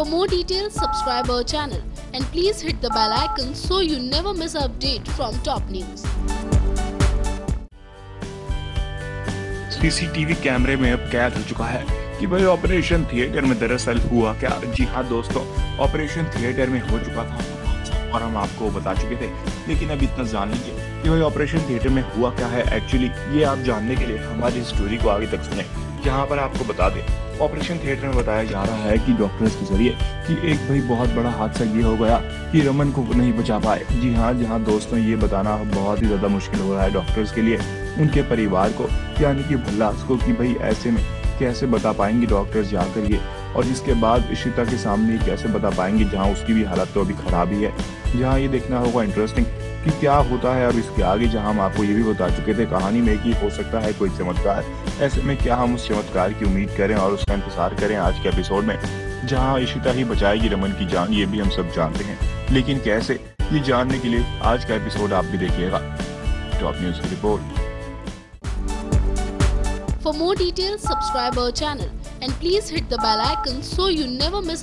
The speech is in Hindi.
For more details, subscribe our channel and please hit the bell icon so you never miss an update from top news. CCTV कैमरे में अब कैद हो चुका है कि भाई ऑपरेशन थिएटर में दरअसल हुआ क्या? जी हाँ दोस्तों ऑपरेशन थिएटर में हो चुका था। और हम आपको बता चुके थे लेकिन अब इतना जान लीजिए कि भाई ऑपरेशन थिएटर में हुआ क्या है? एक्चुअली ये आप जानने के लिए हमारी स्टोरी को आगे तक सुने। जहाँ पर आपको बता दें, ऑपरेशन थिएटर में बताया जा रहा है कि डॉक्टर्स के ज़रिए कि एक भाई बहुत बड़ा हादसा ये हो गया कि रमन को नहीं बचा पाए। जी हाँ जी हाँ दोस्तों, ये बताना बहुत ही ज़्यादा मुश्किल हो रहा है डॉक्टर्स के लिए, उनके परिवार को, यानी कि भल्लास को कि भाई ऐसे में कैसे बता पाएँगे डॉक्टर्स जाकर ये? और इसके बाद इशिता के सामने कैसे बता पाएँगे जहाँ उसकी भी हालत तो अभी खराब ही है? जहाँ ये देखना होगा इंटरेस्टिंग कि क्या होता है। और इसके आगे जहाँ हम आपको ये भी बता चुके थे कहानी में कि हो सकता है कोई चमत्कार। ऐसे में क्या हम उस चमत्कार की उम्मीद करें और उसका इंतज़ार करें आज के एपिसोड में जहाँ इशिता ही बचाएगी रमन की जान ये भी हम सब जानते हैं। लेकिन कैसे? ये जानने के लिए आज का एपिसोड आप भी देखिएगा। टॉप न्यूज़ की report For more details, subscribe our channel and please hit the bell icon so you never miss.